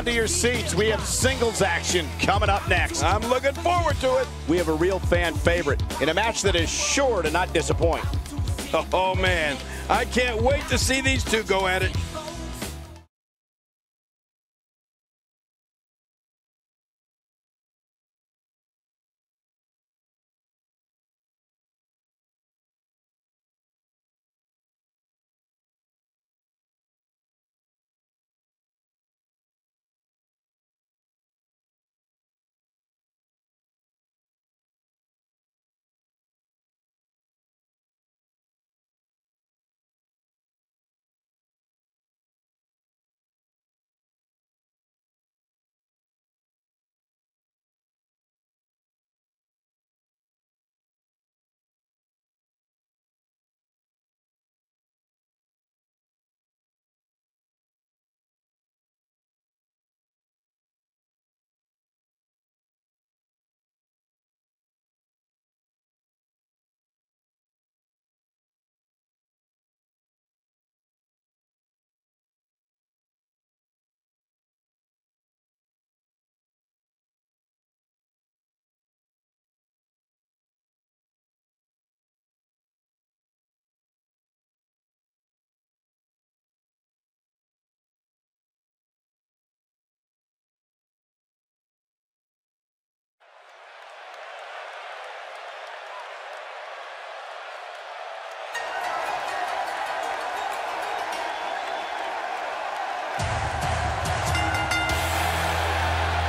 onto your seats. We have singles action coming up next. I'm looking forward to it. We have a real fan favorite in a match that is sure to not disappoint. Oh, man. I can't wait to see these two go at it.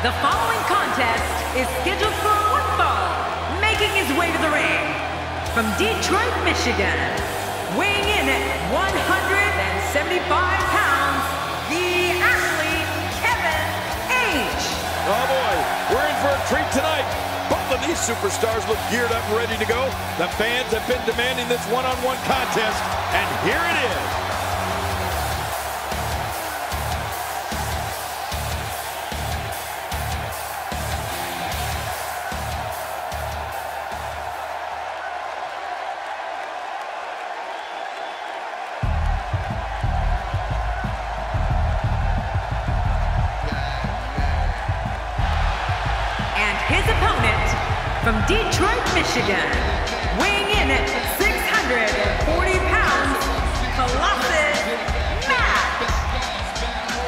The following contest is scheduled for one fall, making his way to the ring. From Detroit, Michigan, weighing in at 175 pounds, the athlete, Kevin H. Oh, boy. We're in for a treat tonight. Both of these superstars look geared up and ready to go. The fans have been demanding this one-on-one -on -one contest, and here it is. From Detroit, Michigan, weighing in at 640 pounds, Colossus Matt.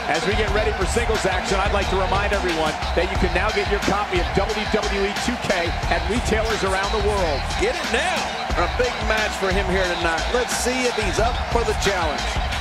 As we get ready for singles action, I'd like to remind everyone that you can now get your copy of WWE 2K at retailers around the world. Get it now. A big match for him here tonight. Let's see if he's up for the challenge.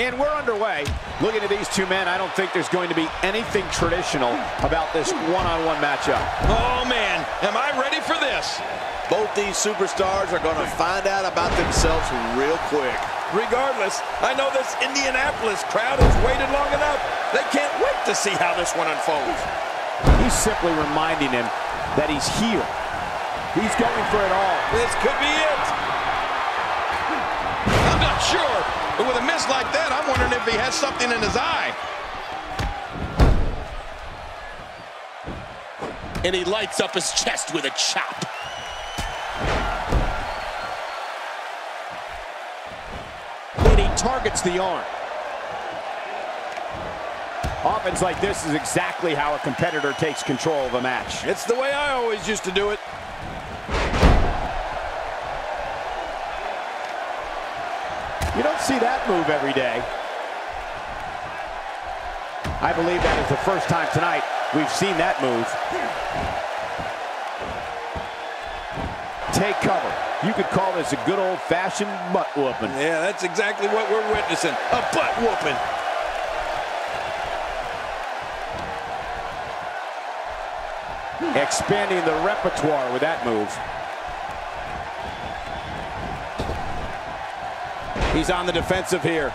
And we're underway. Looking at these two men, I don't think there's going to be anything traditional about this one-on-one matchup. Oh, man. Am I ready for this? Both these superstars are going to find out about themselves real quick. Regardless, I know this Indianapolis crowd has waited long enough. They can't wait to see how this one unfolds. He's simply reminding him that he's here. He's going for it all. This could be it. I'm not sure, but with a miss like that, I'm wondering if he has something in his eye. And he lights up his chest with a chop. And he targets the arm. Offense like this is exactly how a competitor takes control of a match. It's the way I always used to do it. You don't see that move every day. I believe that is the first time tonight we've seen that move. Take cover. You could call this a good old-fashioned butt whooping. Yeah, that's exactly what we're witnessing. A butt whooping. Expanding the repertoire with that move. He's on the defensive here.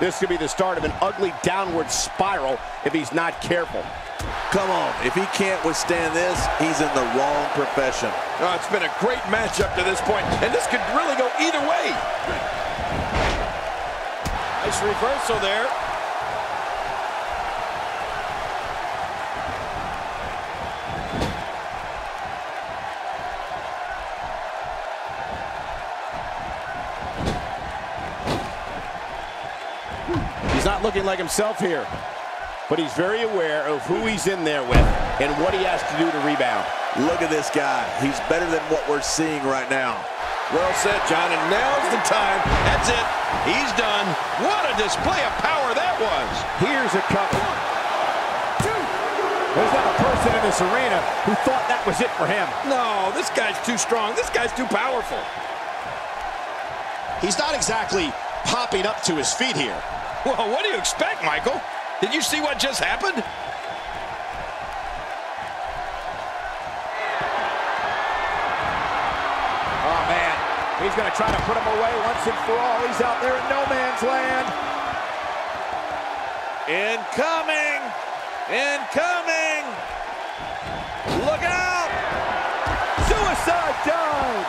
This could be the start of an ugly downward spiral if he's not careful. Come on, if he can't withstand this, he's in the wrong profession. Oh, it's been a great match up to this point, and this could really go either way. Nice reversal there. Not looking like himself here, but he's very aware of who he's in there with and what he has to do to rebound. Look at this guy. He's better than what we're seeing right now. Well said, John, and now's the time. That's it. He's done. What a display of power that was. Here's a couple. There's not a person in this arena who thought that was it for him. No, this guy's too strong. This guy's too powerful. He's not exactly popping up to his feet here. Well, what do you expect, Michael? Did you see what just happened? Oh, man. He's going to try to put him away once and for all. He's out there in no man's land. Incoming! Incoming! Look out! Suicide dive!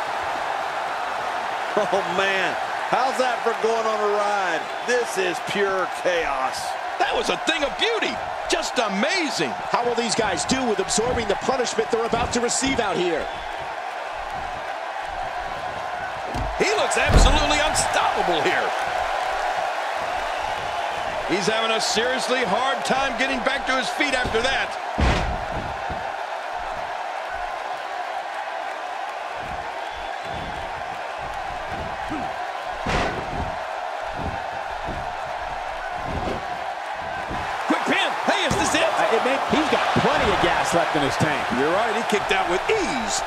Oh, man. How's that for going on a ride? This is pure chaos. That was a thing of beauty. Just amazing. How will these guys do with absorbing the punishment they're about to receive out here? He looks absolutely unstoppable here. He's having a seriously hard time getting back to his feet after that. Gas left in his tank. You're right. He kicked out with ease.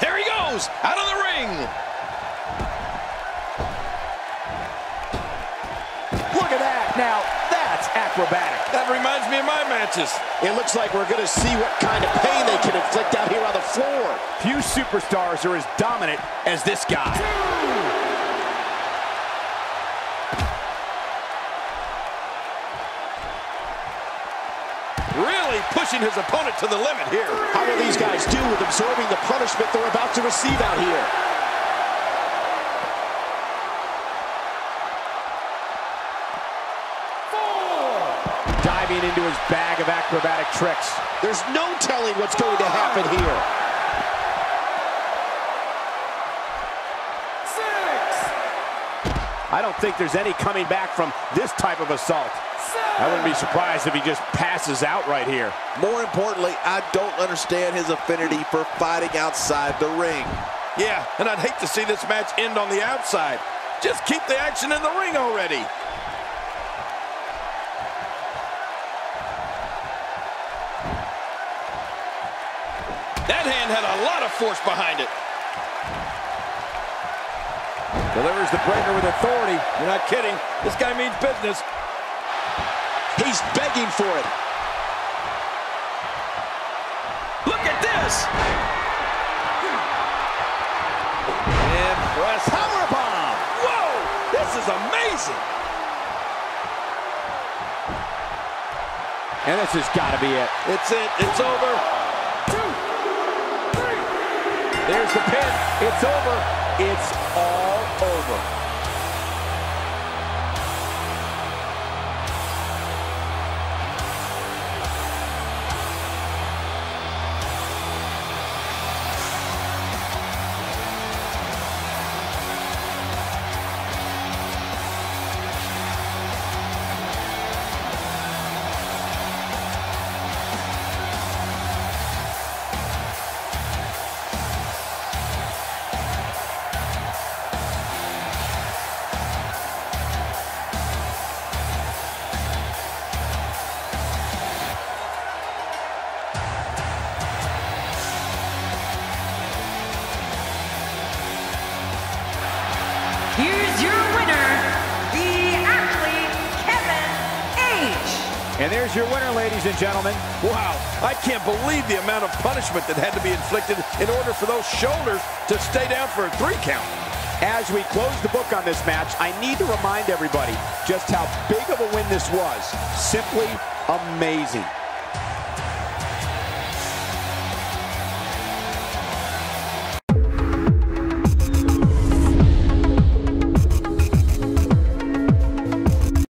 There he goes. Out of the ring. Look at that. Now, that's acrobatic. That reminds me of my matches. It looks like we're going to see what kind of pain they can inflict out here on the floor. Few superstars are as dominant as this guy. Pushing his opponent to the limit here. How will these guys do with absorbing the punishment they're about to receive out here? Diving into his bag of acrobatic tricks. There's no telling what's going to happen here. I don't think there's any coming back from this type of assault. I wouldn't be surprised if he just passes out right here. More importantly, I don't understand his affinity for fighting outside the ring. Yeah, and I'd hate to see this match end on the outside. Just keep the action in the ring already. That hand had a lot of force behind it. Delivers the breaker with authority. You're not kidding. This guy means business. He's begging for it. Look at this. Impressive. Powerbomb! Whoa! This is amazing. And this has got to be it. It's it. It's over. Two, three. There's the pin. It's over. It's all over. And there's your winner, ladies and gentlemen. Wow, I can't believe the amount of punishment that had to be inflicted in order for those shoulders to stay down for a three count. As we close the book on this match, I need to remind everybody just how big of a win this was. Simply amazing.